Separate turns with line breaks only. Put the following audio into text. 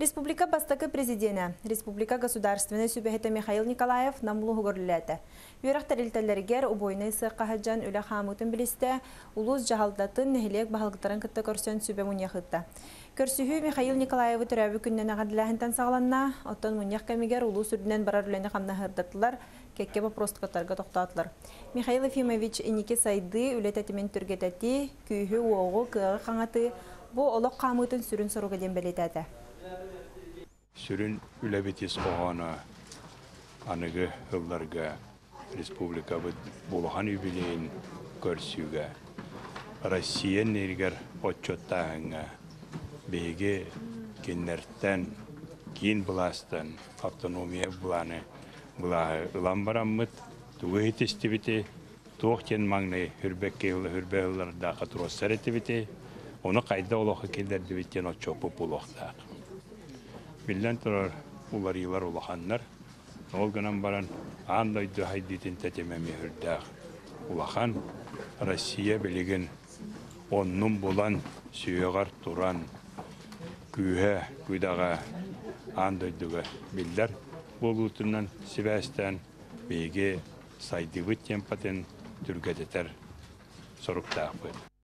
Республика бастакы президиена, Республика государственный сүбәһете Михаил Николаев намлы хугорләте. Юрак тәрилтәләргәр убойны сыккаһаҗан үлә хамытын билисте, улус жаһалдатын нәһилек баһалгытарын кытта көрсән сүбә муньяхытта. Көрсүһү Михаил Николаев төрәбү күннән агадылаһынтан сагланна, оттан муньяк кемигәр улус үрденән барар үләне хамна хырдаттылар, кекке вопрос катарга токтатлар. Михаил Ефимович инеке сайды үләтәтимен түргәтәти, күйһү оогу кыгы каңаты, бу олок камытын сүрүн соруга ден белетәтә.
Сүрін үләбетес оғана аныгы ылларга республика булхан юбилейн көрсүгә Россия нергер отчеттаһыңа беге кеннерттен кин буластан автономия буланы булаһы ылан бараммыт тугы хитестибите туохтен маңны хүрбекке хүрбелларда катроссар этибите оны кайда олохы келдердибиттен отчопу Билен турар уларыйлар улаханнар. Ол гынан баран андайды хайдитин тәтемәме хүрдәк. Улахан Россия билеген оннун булан сүйегар туран күйе күйдага андайдыга биллер болутунан Сибәстән беге сайдыбыт темпатен түргәтетер соруктаак бит.